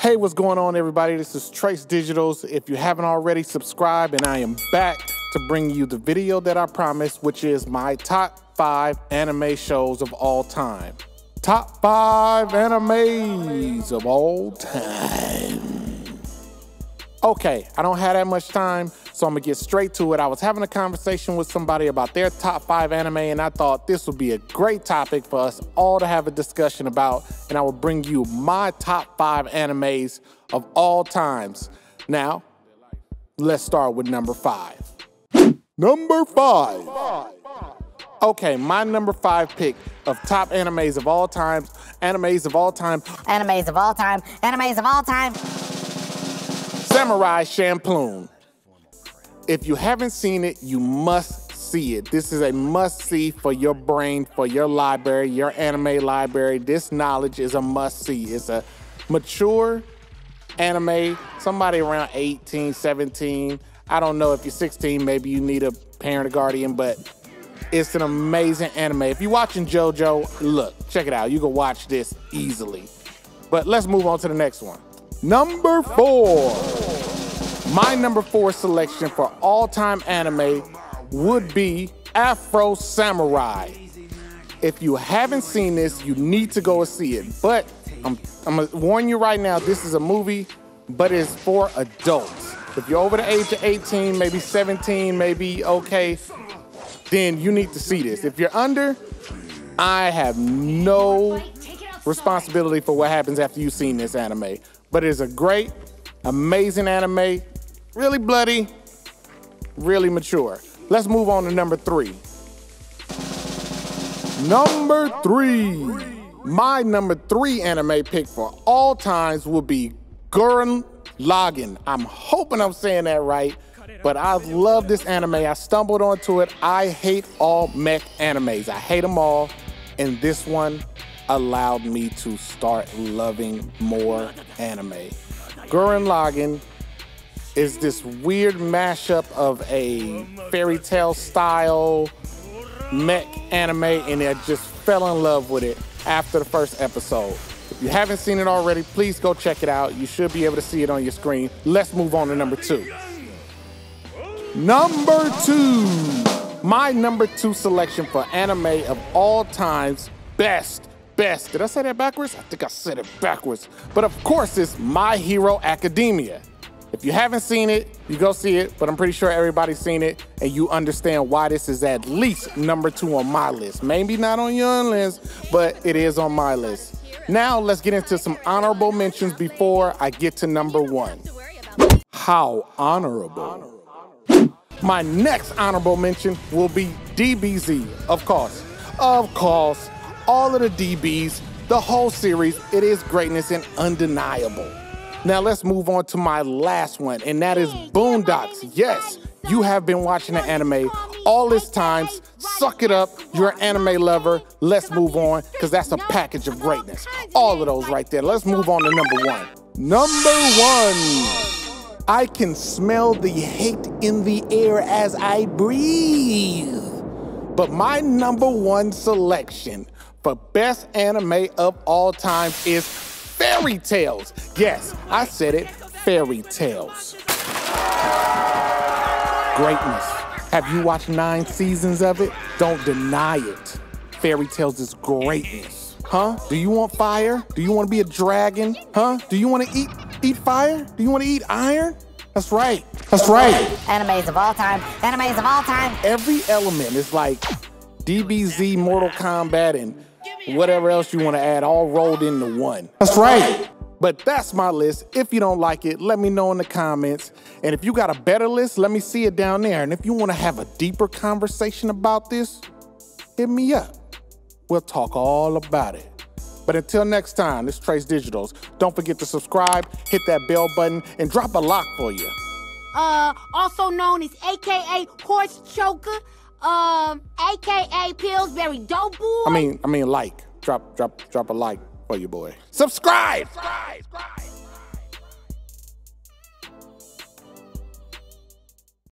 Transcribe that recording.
Hey, what's going on, everybody? This is Trace Digitals. If you haven't already, subscribe, and I am back to bring you the video that I promised, which is my top five anime shows of all time. Top five animes of all time. Okay, I don't have that much time, so I'm gonna get straight to it. I was having a conversation with somebody about their top five anime, and I thought this would be a great topic for us all to have a discussion about, and I will bring you my top five animes of all times. Now, let's start with number five. Number five. Okay, my number five pick of top animes of all time, animes of all time, Animes of all time, animes of all time. Samurai Champloo. If you haven't seen it, you must see it. This is a must see for your brain, for your library, your anime library. This knowledge is a must see. It's a mature anime, somebody around 18, 17. I don't know if you're 16, maybe you need a parent or guardian, but it's an amazing anime. If you're watching JoJo, look, check it out. You can watch this easily. But let's move on to the next one. Number four. My number four selection for all time anime would be Afro Samurai. If you haven't seen this, you need to go and see it. But I'm, I'm gonna warn you right now, this is a movie, but it's for adults. If you're over the age of 18, maybe 17, maybe okay, then you need to see this. If you're under, I have no responsibility for what happens after you've seen this anime. But it's a great, amazing anime, really bloody, really mature. Let's move on to number three. Number three. My number three anime pick for all times will be Gurren Lagann. I'm hoping I'm saying that right, but I love this anime. I stumbled onto it. I hate all mech animes. I hate them all, and this one allowed me to start loving more anime. Gurren Lagann is this weird mashup of a fairy tale style mech anime, and I just fell in love with it after the first episode. If you haven't seen it already, please go check it out. You should be able to see it on your screen. Let's move on to number two. Number two. My number two selection for anime of all times, best, best. Did I say that backwards? I think I said it backwards. But of course, it's My Hero Academia. If you haven't seen it, you go see it, but I'm pretty sure everybody's seen it and you understand why this is at least number two on my list. Maybe not on your list, but it is on my list. Now let's get into some honorable mentions before I get to number one. How honorable. My next honorable mention will be DBZ, of course. Of course, all of the DBs, the whole series, it is greatness and undeniable. Now let's move on to my last one, and that is Boondocks. Yes, you have been watching the anime all this time. Suck it up. You're an anime lover. Let's move on, because that's a package of greatness. All of those right there. Let's move on to number one. Number one. I can smell the hate in the air as I breathe. But my number one selection for best anime of all time is Fairy Tales. Yes, I said it, Fairy Tales. Greatness. Have you watched nine seasons of it? Don't deny it. Fairy Tales is greatness. Huh? Do you want fire? Do you want to be a dragon? Huh? Do you want to eat eat fire? Do you want to eat iron? That's right. That's right. Animes of all time, animes of all time. Every element is like DBZ, Mortal Kombat, and whatever else you want to add, all rolled into one. That's right. But that's my list. If you don't like it, let me know in the comments. And if you got a better list, let me see it down there. And if you want to have a deeper conversation about this, hit me up. We'll talk all about it. But until next time, this is Trace Digitals. Don't forget to subscribe, hit that bell button, and drop a lock for you. uh, also known as AKA Horse Choker, um, AKA Pillsbury Dope Boy. I mean, I mean, like, drop, drop, drop a like for you, boy. Subscribe. subscribe, subscribe.